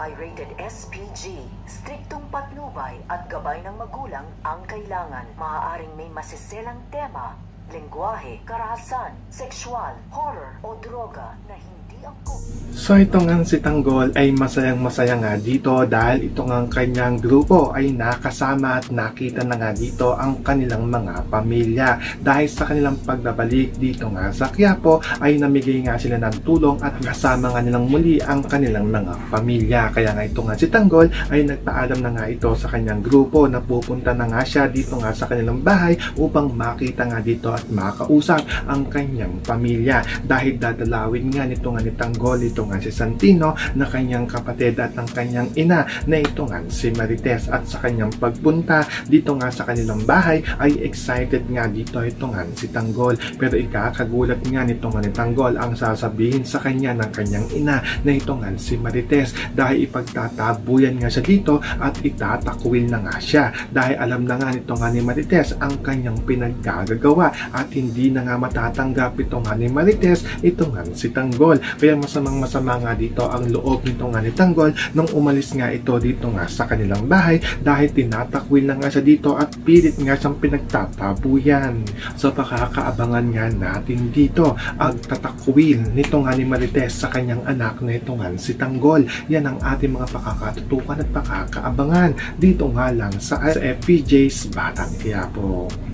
I rated SPG. Striktong patnubay at gabay ng magulang ang kailangan. Maaaring may masiselang tema lengguwahe, karahasan, sexual, horror o droga na hindi angkop. So ito nga si Tanggol ay masayang masaya nga dito dahil ito nga kanyang grupo ay nakasama at nakita na nga dito ang kanilang mga pamilya. Dahil sa kanilang pagbabalik dito nga sa Quiapo ay namigay nga sila ng tulong at kasama nga nilang muli ang kanilang mga pamilya. Kaya nga ito nga si Tanggol ay nagpaalam na nga ito sa kanyang grupo na pupunta na nga siya dito nga sa kanilang bahay upang makita nga dito at makausap ang kanyang pamilya. Dahil dadalawin nga nito nga ni Tanggol ito nga si Santino na kanyang kapatid at ang kanyang ina na ito nga si Marites. At sa kanyang pagpunta dito nga sa kanilang bahay ay excited nga dito ito nga si Tanggol. Pero ikakagulat nga nito nga ang sasabihin sa kanya ng kanyang ina na ito nga si Marites. Dahil ipagtatabuyan nga siya dito at itatakwil na nga siya. Dahil alam na nga nito nga ni Marites ang kanyang pinaggagawa at hindi na nga matatanggap ito nga ni Marites ito nga si Tanggol kaya masamang masama nga dito ang loob nito nga ni Tanggol nung umalis nga ito dito nga sa kanilang bahay dahil tinatakwil na nga siya dito at pilit nga siyang pinagtatabuyan. So pakakaabangan nga natin dito ang tatakwil nito nga ni Marites sa kanyang anak na ito nga si Tanggol. Yan ang ating mga pakakatutukan at pakakaabangan dito nga lang sa FPJ's Batang Quiapo.